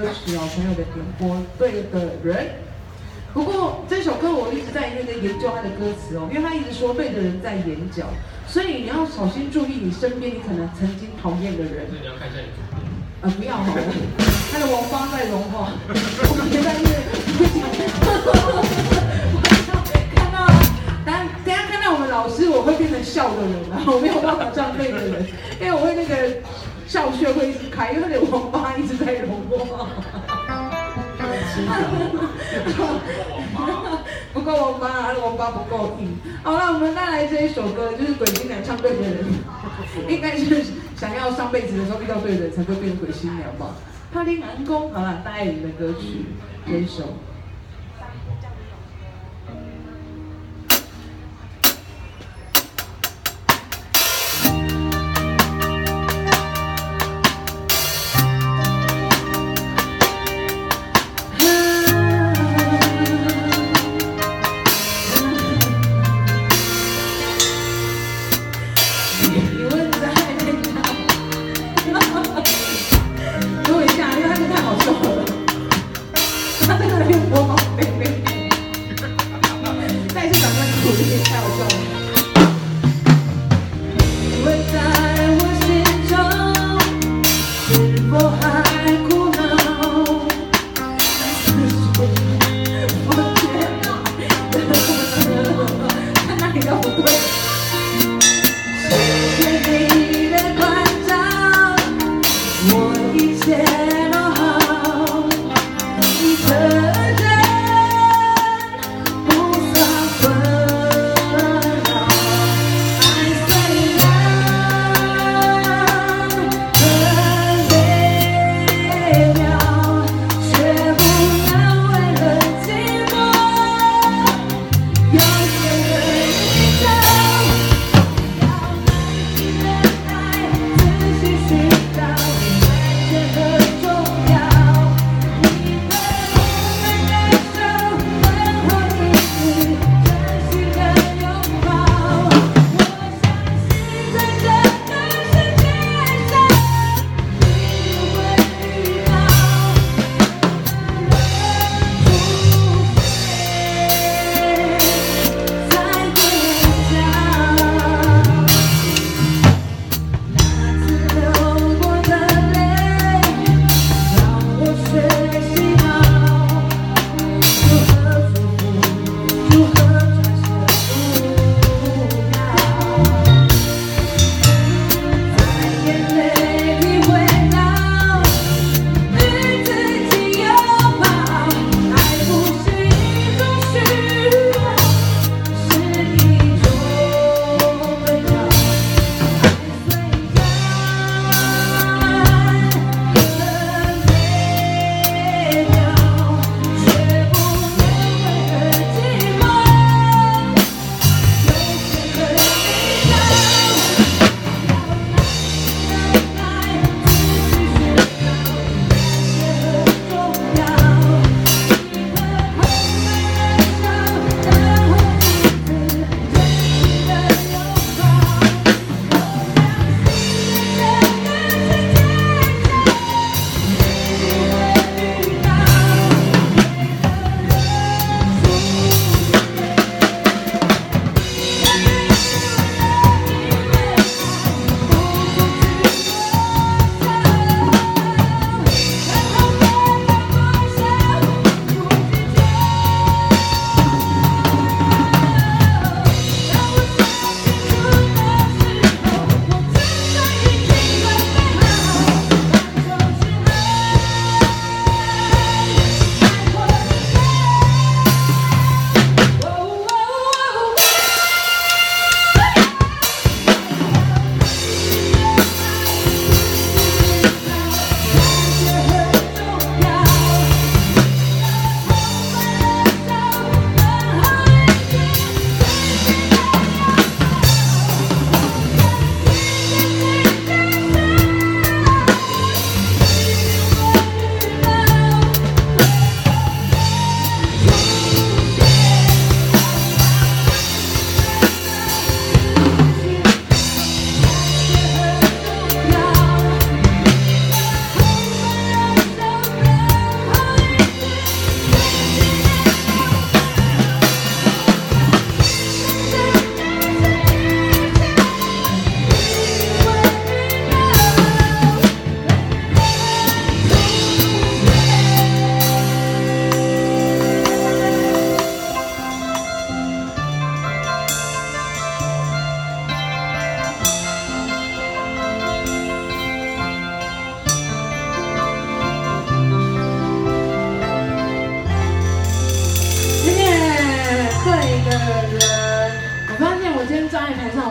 歌曲哦，朋友的点播对的人。不过这首歌我一直在那个研究它的歌词哦，因为他一直说对的人在眼角，所以你要小心注意你身边你可能曾经讨厌的人。你要看一下你左边。呃，不要好了，他的王八在融化，我们现在是。看到等下看到我们老师，我会变成笑的人啊，我没有办法这样对的人，因为我会那个笑穴会一直开，因为那王八一直在融化。不够王八，他的王八不够硬。好了，我们带来这一首歌，就是鬼新娘唱对的人，应该是想要上辈子的时候遇到对的人，才会变成鬼新娘吧？帕丁南宫，好了，戴爱玲的歌曲，这一首。站在台上。